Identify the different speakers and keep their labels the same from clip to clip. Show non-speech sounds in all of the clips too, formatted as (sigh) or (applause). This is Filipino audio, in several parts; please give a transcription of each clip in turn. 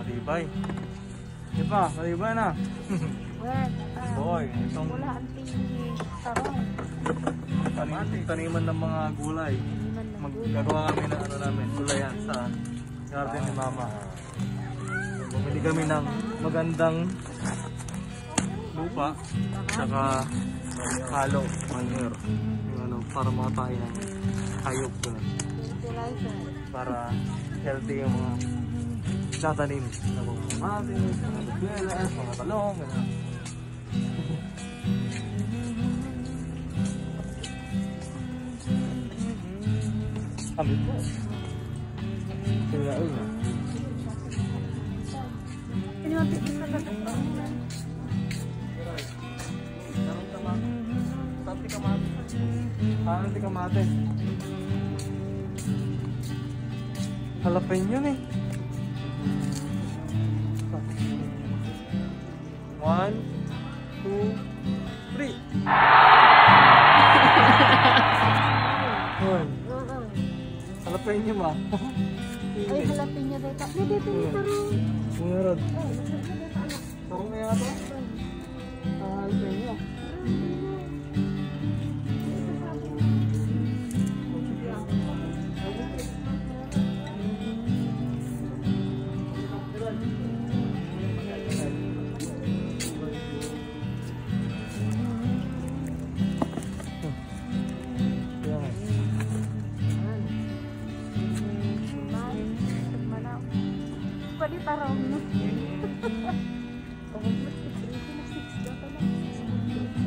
Speaker 1: matibay. Di ba? Matibay na.
Speaker 2: Well,
Speaker 1: Boy, itong
Speaker 2: wala ang tingin tarong.
Speaker 1: tanim, taniman ng mga gulay. Maggagawa kami ng ano namin, gulayan sa garden ni Mama. Bumili kami ng magandang lupa, tsaka halo, manure. Yung ano, para makatayo ng hayop.
Speaker 2: Fertilizer.
Speaker 1: Para healthy yung mga tatanim na mga kamatis, mga talong, gano'n. Kami po. Kaya
Speaker 2: tingin na.
Speaker 1: Tanti kamate. Tanti kamate. Halapin yun eh. One, two, three. Halapin nyo ma.
Speaker 2: Ay, halapin niya dito. Ay, dito yung tarong. Pwede tarong.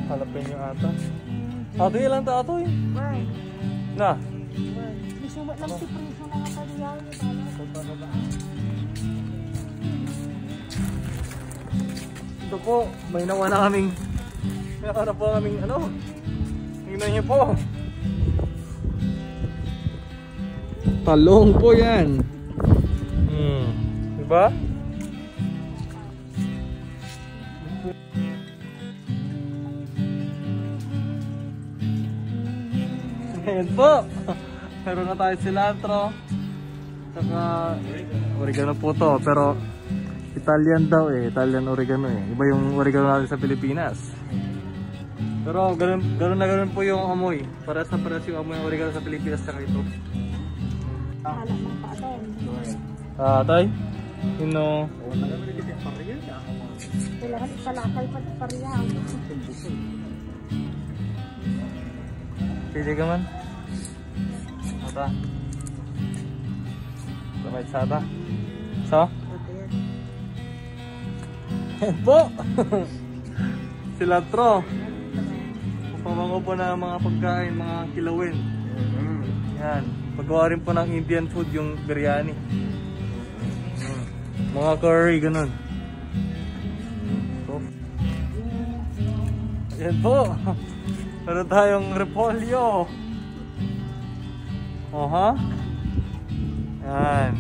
Speaker 1: Halapin nyo ata. Ato yun lang tato eh.
Speaker 2: Why?
Speaker 1: Na.
Speaker 2: Why? May sumat lang si Priso na kapaliyaw niya.
Speaker 1: Ito po, may nawa na kaming may nawa na po kaming ano tingnan niyo po talong po yan hmm. Diba? Ayan po meron na tayo cilantro saka oregano po to pero Italian daw eh, Italian oregano eh. Iba yung oregano natin sa Pilipinas. Pero ganun, ganun na ganun po yung amoy. Para sa pares yung amoy ng oregano sa Pilipinas sa ito. Ah, tay? Ino.
Speaker 2: Kailangan isalakay pa sa pariyaw.
Speaker 1: Pili ka man. Ata. Lamay sa ata. So? Yan po. Cilantro. (laughs) Pamango po na mga pagkain, mga kilawin. Yan. Paggawa rin po ng Indian food yung biryani. Mga curry, ganun. So, yan po. (laughs) Meron tayong repolyo. Oha. Yan.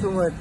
Speaker 1: Sumad.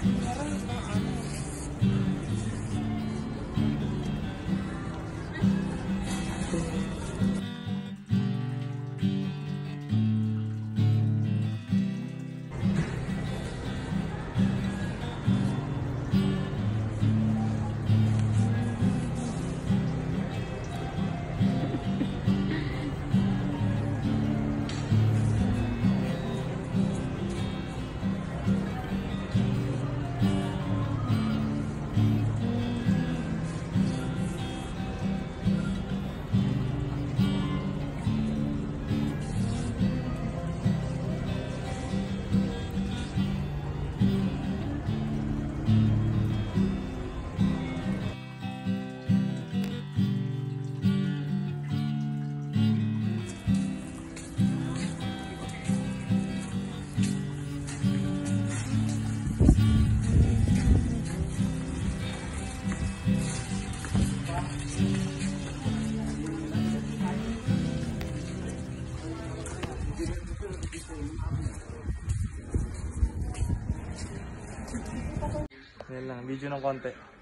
Speaker 1: Yan lang, video ng konti.